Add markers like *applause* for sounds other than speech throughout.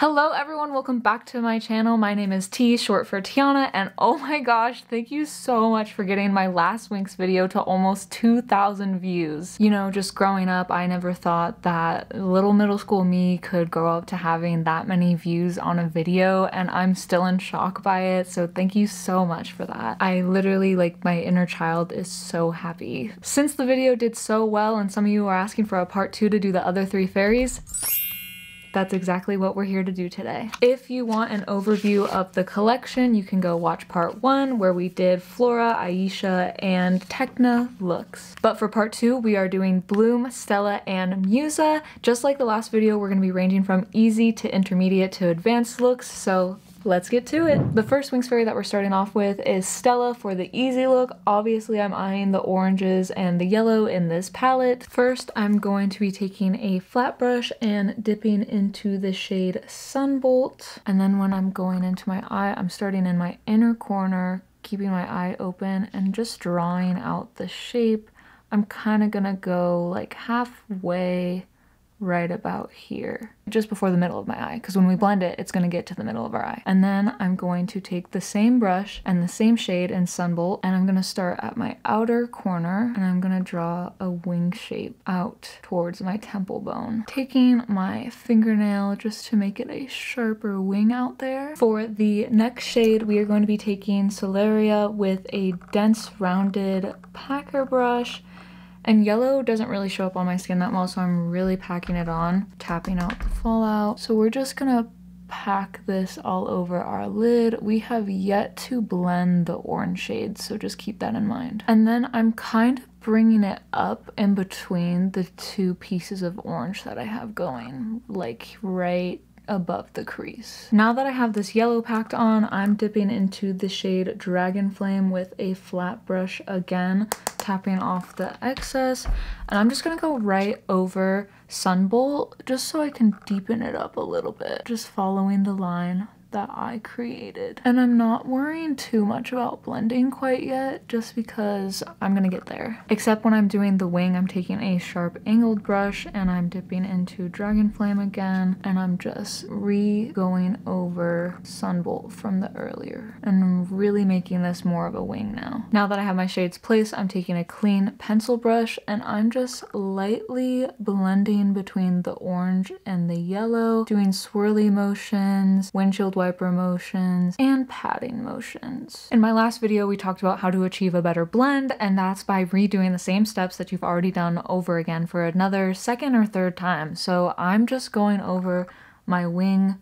Hello everyone, welcome back to my channel. My name is T, short for Tianna, and *laughs* oh my gosh, thank you so much for getting my last Winx video to almost 2,000 views. You know, just growing up, I never thought that little middle school me could grow up to having that many views on a video, and I'm still in shock by it, so thank you so much for that. I literally, like, my inner child is so happy. Since the video did so well, and some of you are asking for a part two to do the other three fairies, that's exactly what we're here to do today. If you want an overview of the collection, you can go watch part one where we did Flora, Aisha, and Tecna looks. But for part two, we are doing Bloom, Stella, and Musa. Just like the last video, we're gonna be ranging from easy to intermediate to advanced looks, so let's get to it. The first Winx Fairy that we're starting off with is Stella for the easy look. Obviously I'm eyeing the oranges and the yellow in this palette. First I'm going to be taking a flat brush and dipping into the shade Sunbolt. And then when I'm going into my eye, I'm starting in my inner corner, keeping my eye open and just drawing out the shape. I'm kind of gonna go like halfway right about here, just before the middle of my eye, because when we blend it, it's gonna get to the middle of our eye. And then I'm going to take the same brush and the same shade in Sunbolt, and I'm gonna start at my outer corner, and I'm gonna draw a wing shape out towards my temple bone. Taking my fingernail just to make it a sharper wing out there. For the next shade, we are going to be taking Solaria with a dense rounded packer brush and yellow doesn't really show up on my skin that well, so I'm really packing it on, tapping out the fallout. So we're just gonna pack this all over our lid. We have yet to blend the orange shades, so just keep that in mind. And then I'm kind of bringing it up in between the two pieces of orange that I have going, like right above the crease. Now that I have this yellow packed on, I'm dipping into the shade Dragon Flame with a flat brush again, tapping off the excess. And I'm just gonna go right over Sunbolt just so I can deepen it up a little bit, just following the line that I created. And I'm not worrying too much about blending quite yet just because I'm gonna get there. Except when I'm doing the wing, I'm taking a sharp angled brush and I'm dipping into Dragon Flame again and I'm just re-going over Sunbolt from the earlier and I'm really making this more of a wing now. Now that I have my shades placed, I'm taking a clean pencil brush and I'm just lightly blending between the orange and the yellow, doing swirly motions, windshield wiper motions, and patting motions. In my last video, we talked about how to achieve a better blend, and that's by redoing the same steps that you've already done over again for another second or third time. So I'm just going over my wing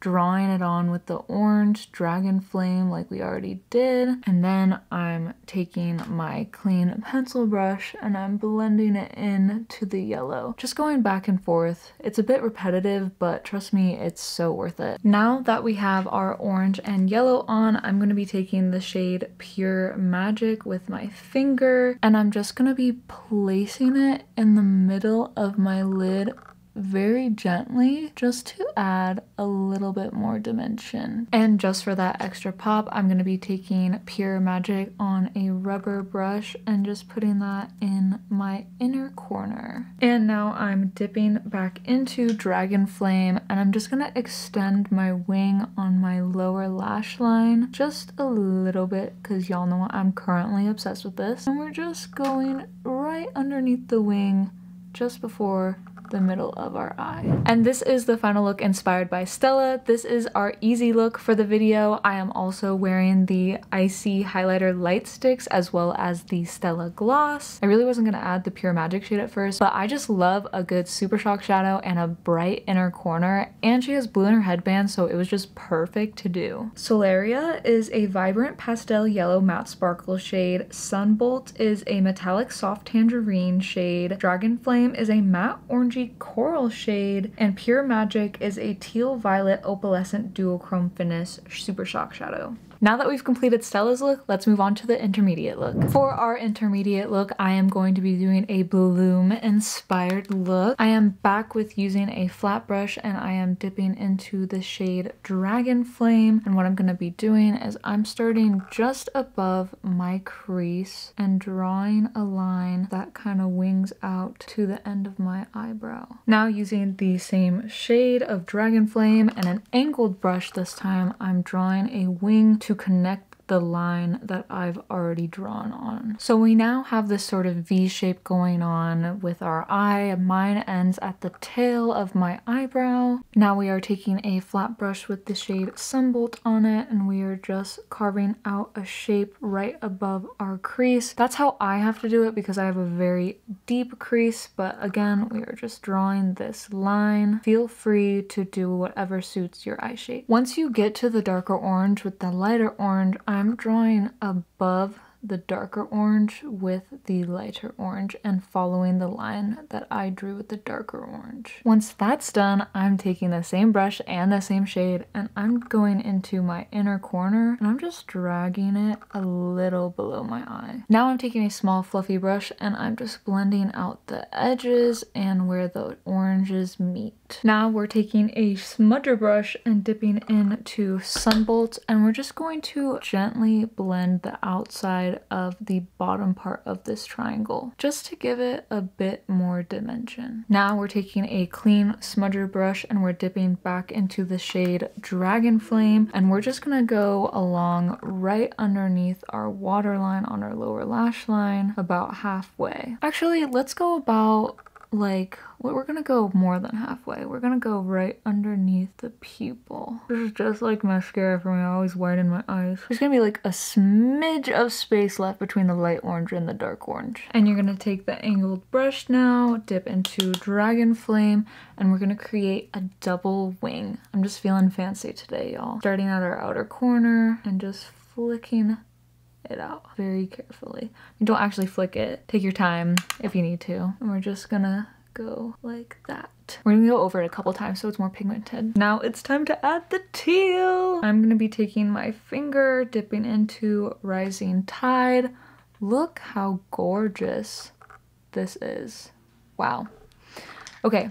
drawing it on with the orange dragon flame like we already did. And then I'm taking my clean pencil brush and I'm blending it in to the yellow. Just going back and forth. It's a bit repetitive, but trust me, it's so worth it. Now that we have our orange and yellow on, I'm going to be taking the shade Pure Magic with my finger and I'm just going to be placing it in the middle of my lid very gently just to add a little bit more dimension. And just for that extra pop, I'm going to be taking Pure Magic on a rubber brush and just putting that in my inner corner. And now I'm dipping back into Dragon Flame and I'm just going to extend my wing on my lower lash line just a little bit because y'all know I'm currently obsessed with this. And we're just going right underneath the wing just before the middle of our eye. And this is the final look inspired by Stella. This is our easy look for the video. I am also wearing the Icy Highlighter Light Sticks as well as the Stella Gloss. I really wasn't gonna add the Pure Magic shade at first, but I just love a good Super Shock shadow and a bright inner corner. And she has blue in her headband, so it was just perfect to do. Solaria is a vibrant pastel yellow matte sparkle shade. Sunbolt is a metallic soft tangerine shade. Dragon Flame is a matte orangey coral shade, and Pure Magic is a teal violet opalescent duochrome finish super shock shadow. Now that we've completed Stella's look, let's move on to the intermediate look. For our intermediate look, I am going to be doing a Bloom inspired look. I am back with using a flat brush and I am dipping into the shade Dragon Flame. And what I'm going to be doing is I'm starting just above my crease and drawing a line that kind of wings out to the end of my eyebrow. Now using the same shade of Dragon Flame and an angled brush this time, I'm drawing a wing to connect the line that I've already drawn on. So we now have this sort of V shape going on with our eye. Mine ends at the tail of my eyebrow. Now we are taking a flat brush with the shade Sunbolt on it and we are just carving out a shape right above our crease. That's how I have to do it because I have a very deep crease, but again, we are just drawing this line. Feel free to do whatever suits your eye shape. Once you get to the darker orange with the lighter orange, I'm drawing above the darker orange with the lighter orange and following the line that I drew with the darker orange. Once that's done, I'm taking the same brush and the same shade and I'm going into my inner corner and I'm just dragging it a little below my eye. Now I'm taking a small fluffy brush and I'm just blending out the edges and where the oranges meet. Now we're taking a smudger brush and dipping into Sunbolt and we're just going to gently blend the outside of the bottom part of this triangle, just to give it a bit more dimension. Now we're taking a clean smudger brush and we're dipping back into the shade Dragon Flame, and we're just gonna go along right underneath our waterline on our lower lash line about halfway. Actually, let's go about like we're gonna go more than halfway. We're gonna go right underneath the pupil. This is just like mascara for me. I always widen my eyes. There's gonna be like a smidge of space left between the light orange and the dark orange. And you're gonna take the angled brush now, dip into Dragon Flame, and we're gonna create a double wing. I'm just feeling fancy today, y'all. Starting at our outer corner and just flicking it out very carefully. You don't actually flick it. Take your time if you need to. And we're just gonna go like that. We're gonna go over it a couple times so it's more pigmented. Now it's time to add the teal. I'm gonna be taking my finger, dipping into Rising Tide. Look how gorgeous this is. Wow. Okay,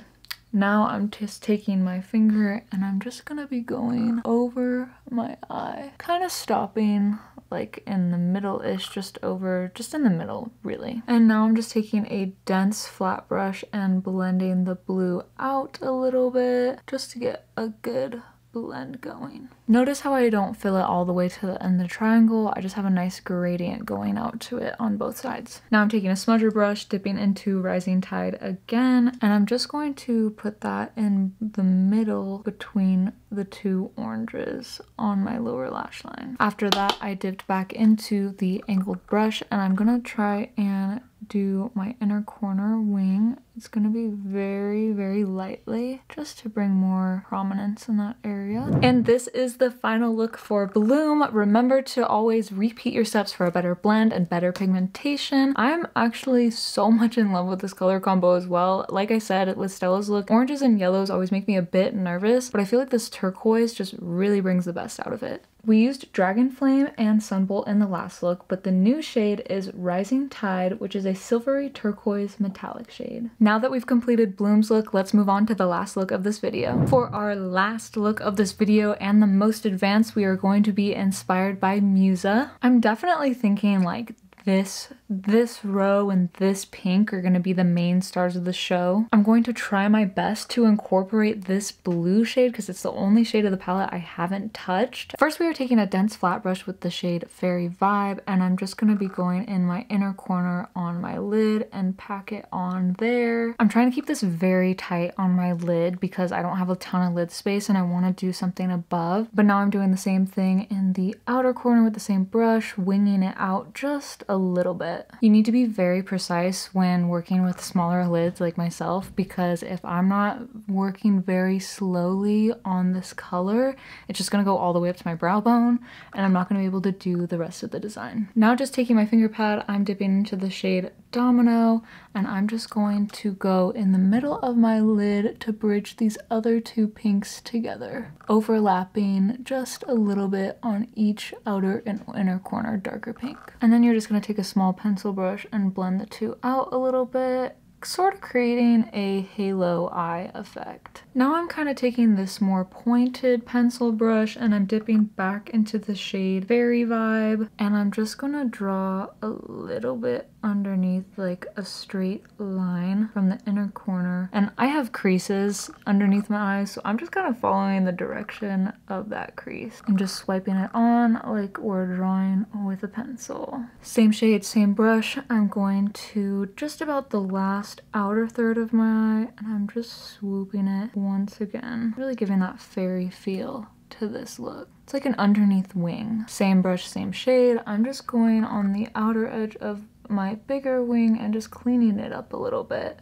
now I'm just taking my finger and I'm just gonna be going over my eye. Kind of stopping like in the middle-ish, just over, just in the middle, really. And now I'm just taking a dense flat brush and blending the blue out a little bit just to get a good blend going. Notice how I don't fill it all the way to the end of the triangle, I just have a nice gradient going out to it on both sides. Now I'm taking a smudger brush, dipping into Rising Tide again, and I'm just going to put that in the middle between the two oranges on my lower lash line. After that, I dipped back into the angled brush and I'm gonna try and do my inner corner wing. It's gonna be very, very lightly just to bring more prominence in that area. And this is the final look for Bloom. Remember to always repeat your steps for a better blend and better pigmentation. I'm actually so *laughs* much in love with this color combo as well. Like I said with Stella's look, oranges and yellows always make me a bit nervous, but I feel like this turquoise just really brings the best out of it. We used Dragon Flame and Sunbolt in the last look, but the new shade is Rising Tide, which is a silvery turquoise metallic shade. Now that we've completed Bloom's look, let's move on to the last look of this video. For our last look of this video and the most advanced, we are going to be inspired by Musa. I'm definitely thinking like this this row and this pink are going to be the main stars of the show. I'm going to try my best to incorporate this blue shade because it's the only shade of the palette I haven't touched. First we are taking a dense flat brush with the shade Fairy Vibe and I'm just going to be going in my inner corner on my lid and pack it on there. I'm trying to keep this very tight on my lid because I don't have a ton of lid space and I want to do something above. But now I'm doing the same thing in the outer corner with the same brush, winging it out just a little bit. You need to be very precise when working with smaller lids like myself because if I'm not working very slowly on this color, it's just gonna go all the way up to my brow bone and I'm not gonna be able to do the rest of the design. Now just taking my finger pad, I'm dipping into the shade Domino, and I'm just going to go in the middle of my lid to bridge these other two pinks together, overlapping just a little bit on each outer and inner corner darker pink. And then you're just gonna take a small pencil brush and blend the two out a little bit sort of creating a halo eye effect. Now I'm kind of taking this more pointed pencil brush and I'm dipping back into the shade Fairy Vibe and I'm just gonna draw a little bit underneath like a straight line from the inner corner. And I have creases underneath my eyes so I'm just kind of following the direction of that crease I'm just swiping it on like we're drawing with a pencil. Same shade, same brush. I'm going to just about the last outer third of my eye and I'm just swooping it once again. Really giving that fairy feel to this look. It's like an underneath wing. Same brush, same shade. I'm just going on the outer edge of my bigger wing and just cleaning it up a little bit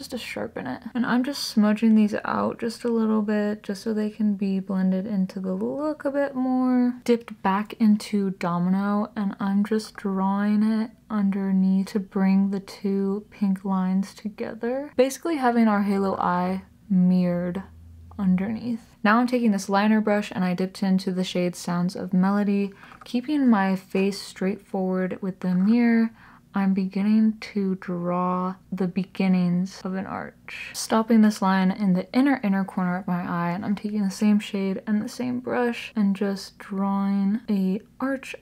just to sharpen it. And I'm just smudging these out just a little bit just so they can be blended into the look a bit more. Dipped back into Domino and I'm just drawing it underneath to bring the two pink lines together. Basically having our halo eye mirrored underneath. Now I'm taking this liner brush and I dipped into the shade Sounds of Melody, keeping my face straightforward with the mirror. I'm beginning to draw the beginnings of an arch. Stopping this line in the inner inner corner of my eye and I'm taking the same shade and the same brush and just drawing a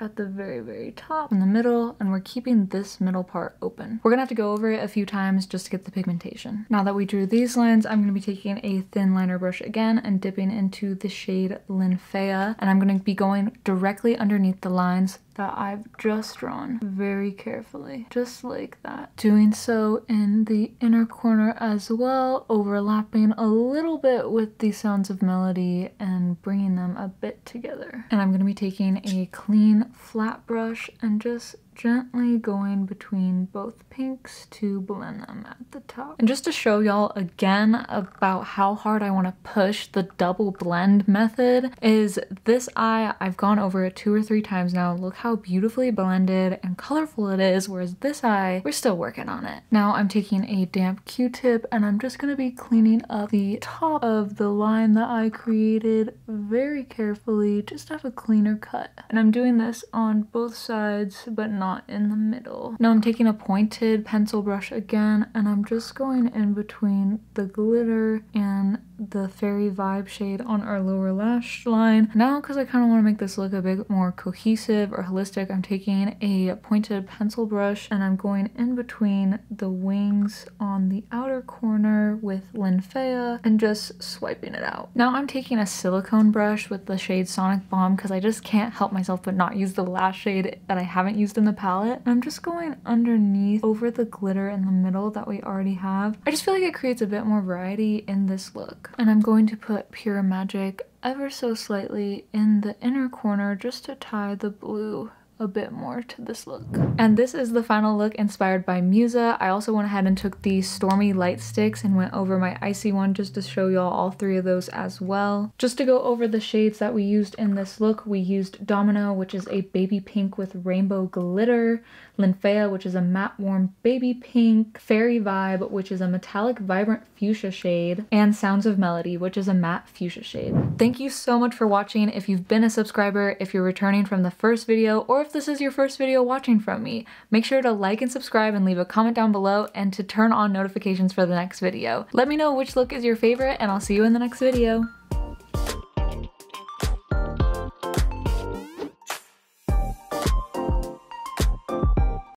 at the very very top in the middle and we're keeping this middle part open. We're gonna have to go over it a few times just to get the pigmentation. Now that we drew these lines I'm gonna be taking a thin liner brush again and dipping into the shade Lynphea and I'm gonna be going directly underneath the lines that I've just drawn very carefully, just like that. Doing so in the inner corner as well, overlapping a little bit with the sounds of melody and bringing them a bit together. And I'm to be taking a clean flat brush and just gently going between both pinks to blend them at the top. And just to show y'all again about how hard I want to push the double blend method is this eye, I've gone over it two or three times now. Look how beautifully blended and colorful it is, whereas this eye, we're still working on it. Now I'm taking a damp Q-tip and I'm just going to be cleaning up the top of the line that I created very carefully, just to have a cleaner cut. And I'm doing this on both sides, but not not in the middle. Now I'm taking a pointed pencil brush again and I'm just going in between the glitter and the fairy vibe shade on our lower lash line. Now because I kind of want to make this look a bit more cohesive or holistic, I'm taking a pointed pencil brush and I'm going in between the wings on the outer corner with Lynphea and just swiping it out. Now I'm taking a silicone brush with the shade Sonic Bomb because I just can't help myself but not use the lash shade that I haven't used in the palette. I'm just going underneath over the glitter in the middle that we already have. I just feel like it creates a bit more variety in this look. And I'm going to put Pure Magic ever so slightly in the inner corner just to tie the blue a bit more to this look. And this is the final look inspired by Musa. I also went ahead and took the Stormy Light sticks and went over my icy one just to show y'all all three of those as well. Just to go over the shades that we used in this look, we used Domino, which is a baby pink with rainbow glitter, Lynphea, which is a matte warm baby pink, Fairy Vibe, which is a metallic vibrant fuchsia shade, and Sounds of Melody, which is a matte fuchsia shade. Thank you so much for watching. If you've been a subscriber, if you're returning from the first video, or if this is your first video watching from me, make sure to like and subscribe and leave a comment down below and to turn on notifications for the next video. Let me know which look is your favorite and I'll see you in the next video.